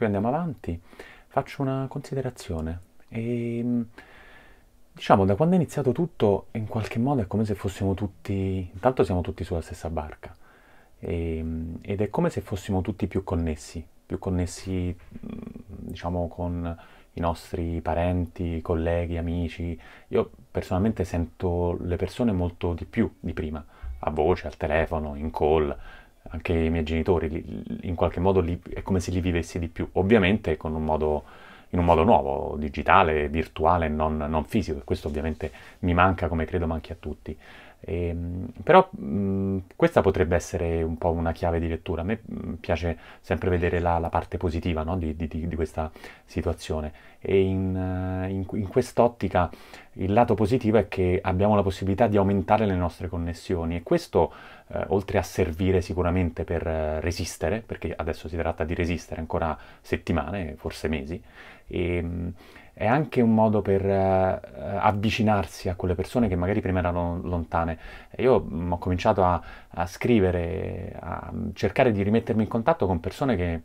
qui andiamo avanti, faccio una considerazione. E, mm, diciamo, da quando è iniziato tutto, in qualche modo è come se fossimo tutti, intanto siamo tutti sulla stessa barca, e, mm, ed è come se fossimo tutti più connessi, più connessi, mm, diciamo, con i nostri parenti, colleghi, amici. Io personalmente sento le persone molto di più di prima, a voce, al telefono, in call, anche i miei genitori, in qualche modo li, è come se li vivessi di più, ovviamente un modo, in un modo nuovo, digitale, virtuale, non, non fisico, e questo ovviamente mi manca come credo manchi a tutti. E, ehm, però mh, questa potrebbe essere un po' una chiave di lettura. A me mh, piace sempre vedere la, la parte positiva no? di, di, di, questa situazione e in, in, in, quest'ottica il lato positivo è che abbiamo la possibilità di aumentare le nostre connessioni e questo eh, oltre a servire sicuramente per eh, resistere, perché adesso si tratta di resistere ancora settimane, forse mesi, e, mh, è anche un modo per uh, avvicinarsi a quelle persone che magari prima erano lontane. Io mh, mm, ho cominciato a, a, scrivere, a cercare di rimettermi in contatto con persone che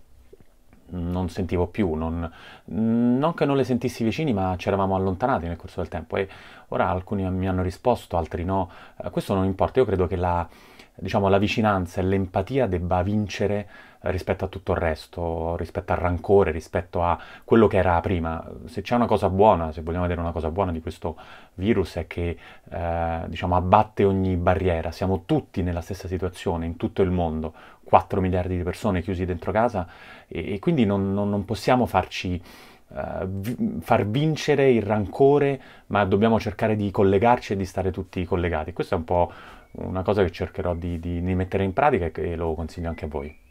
non sentivo più, non, non che non le sentissi vicini, ma ci eravamo allontanati nel corso del tempo e ora alcuni mi hanno risposto, altri no. Uh, questo non importa, io credo che la, diciamo, la vicinanza e l'empatia debba vincere rispetto a tutto il resto, rispetto al rancore, rispetto a quello che era prima. Se c'è una cosa buona, se vogliamo vedere una cosa buona di questo virus, è che eh, diciamo, abbatte ogni barriera. Siamo tutti nella stessa situazione in tutto il mondo, 4 miliardi di persone chiusi dentro casa e, e quindi non, non, non, possiamo farci... Uh, far vincere il rancore, ma dobbiamo cercare di collegarci e di stare tutti collegati. Questa è un po' una cosa che cercherò di, di, di mettere in pratica e lo consiglio anche a voi.